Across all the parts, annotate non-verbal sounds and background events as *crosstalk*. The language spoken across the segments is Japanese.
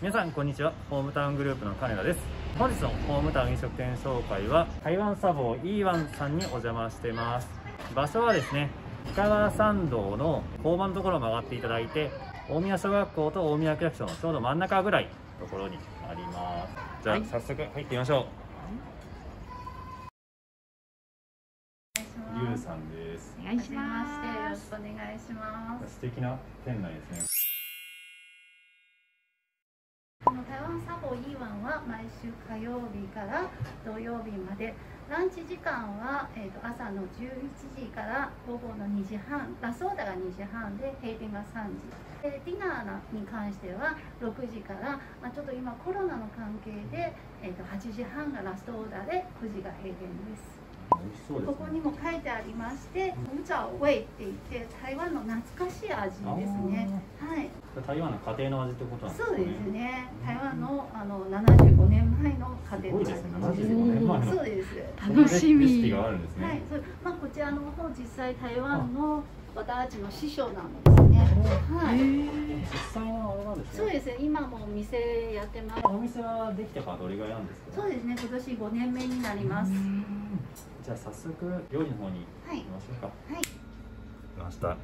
皆さんこんにちは。ホームタウングループの金田です。本日のホームタウン飲食店紹介は台湾サボーイーワンさんにお邪魔してます。場所はですね深川参道の交番のところを曲がっていただいて大宮小学校と大宮区役所のちょうど真ん中ぐらいのところにあります。じゃあ、はい。早速入ってみましょう。ゆうさんですお願いしまはじめましてよろしくお願いします。素敵な店内ですね台湾サボイワンは毎週火曜日から土曜日まで、ランチ時間は、えー、と朝の11時から午後の2時半、ラスオーダが2時半で閉店が3時。でディナーに関しては6時から、まあ、ちょっと今コロナの関係で、えー、と8時半がラストオーダーで9時が閉店です。ここにも書いてありまして、ウザウェイって言って台湾の懐かしい味ですね。はい。台湾の家庭の味ってことなんですかねそうですね。台湾のあの75年前の家庭の味すごいですね75年前のそうです。楽しみレシピがあるんですね、はい。そうまあこちらの方実際台湾の私たちの師匠なんですね。はい。実際のあれなんですねそうですね。今もお店やってます。お店はできてからどれぐらいなんですか？そうですね。今年5年目になります。じゃあ早速料理の方にはい行き。ましょうかはい。来ました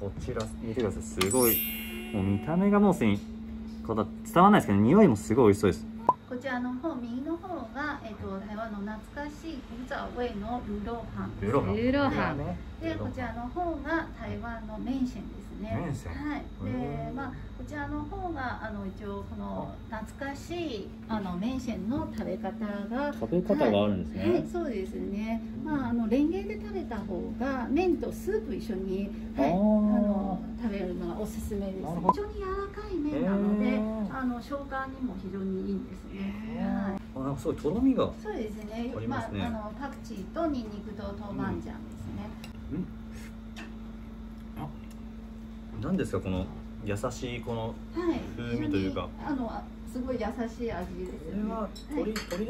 こちら見てくださいすごいもう見た目がもうすでにこう伝わらないですけど匂いもすごい美味しそうですこちらの方右の方がえっ、と台湾の懐かしいウザウェイのルローハン。ルーローハンルーローハンねでこちらの方が台湾の麺線ですね。麺線はい。うでんまあこちらの方があの一応この懐かしいあの麺線の食べ方が。食べ方があるんですね、はい、そうですね。まああのレンゲで食べた方が麺とスープ一緒に、はい、あの食べるのがおすすめです。非常に柔らかい麺なのであの消化にも非常にいいんですね。はい。あすごいとろみがそうですね。ありますねあ、あのパクチーとニンニクと豆板醤ですね。何ですかこの優しいこのはい。風味というか非常にあのあすごい優しい味ですよこれね。は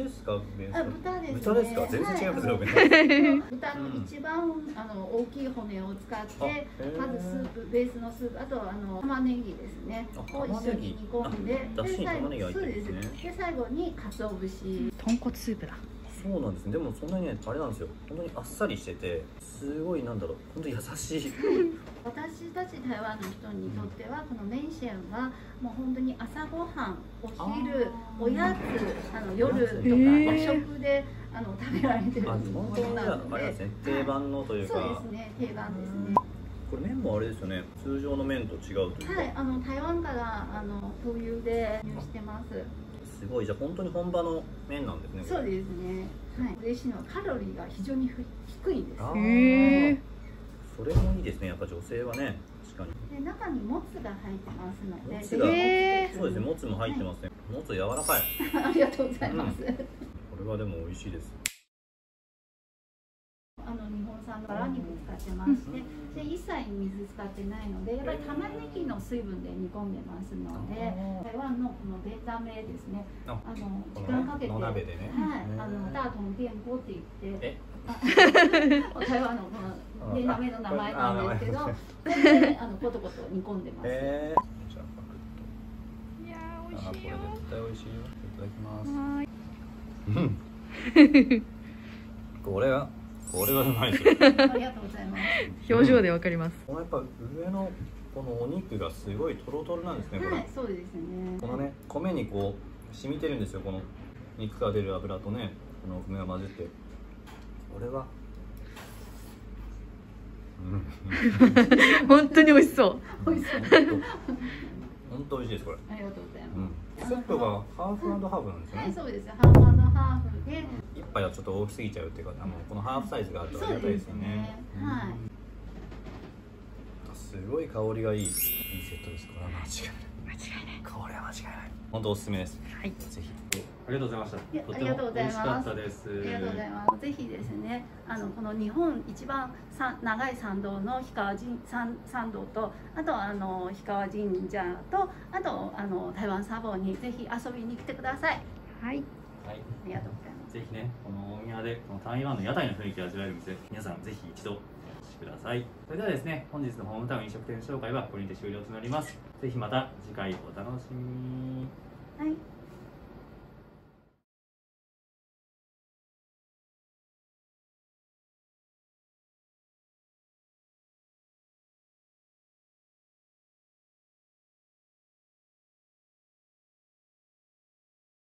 ですか？あ豚です、ね。豚ですか？全然違いますね、は *laughs* 僕豚の一番、あの大きい骨を使ってまずスープベースのスープあとはあの玉ねぎですね。あを一緒に煮込んで玉ねぎ。あだしに最後そうですね。す。で最後に鰹節。豚骨スープだそうなんですね。でもそんなにねあれなんですよ。本当にあっさりしててすごいなんだろう。本当に優しい。*laughs* 私たち台湾の人にとってはこの麺線はもう本当に朝ごはんお昼おやつあの夜とか和食であの食べられてる本当にねのなのあれですねで定番のというか、そうですね定番ですね。これ麺もあれですよね。通常の麺と違うというか、はい、あの台湾からあの灯油で輸入してます。すごいじゃあ本当に本場の麺なんですねそうですね。はい。嬉しいのはカロリーが非常にふ低いんです。へえそれもいいですねやっぱ女性はね確かにで中にもつが入ってますので。もつがそうですねもつも入ってますね、もつ柔らかい *laughs* ありがとうございます。これはでも美味しいですあの日本産のバラ肉使ってまして、で一切水使ってないので、やっぱり玉ねぎの水分で煮込んでますので、あ台湾のこのベータ麺ですね。ああの時間かけて。野鍋でねはい、あの大同電锅って言って *laughs* 台湾のこのベータ麺の名前なんですけど、あのコトコト煮込んでます。えー、じゃあパクッといやこれ絶対美味しいよいただきますはうんこれはこれはうまいですよありがとうございます。*laughs* 表情でわかりますこのやっぱ上のこのお肉がすごいトロトロなんですねこれ、はい、そうですね。このね米にこう染みてるんですよこの肉から出る油とねこのお米が混じってこれはうん本当に美味しそう美味しそう。本当美味しいですこれ、ありがとうございうんま、スープがハーフハーフなんですねはい、そうです。ハーフハーフで。一杯はちょっと大きすぎちゃうっていうかあのこのハーフサイズがあるとありがたいですよね。そうですねはい。うん。すごい香りがいいいいセットです。これは間違いない。間違いない。これは間違いない。本当おすすめです。はい。ぜひ。ありがとうございました。いやありがとうございます。とても美味しかったです。ありがとうございます。ぜひですね、あのこの日本一番さ長い参道の氷川神参参道と、あとあの氷川神社と、あとあの台湾サボにぜひ遊びに来てください。はいはいありがとうございます。ぜひね、この大宮でこの台湾の屋台の雰囲気を味わえる店、皆さんぜひ一度お越しください。それではですね、本日のホームタウン飲食店紹介はこれにて終了となります。ぜひまた次回お楽しみにはい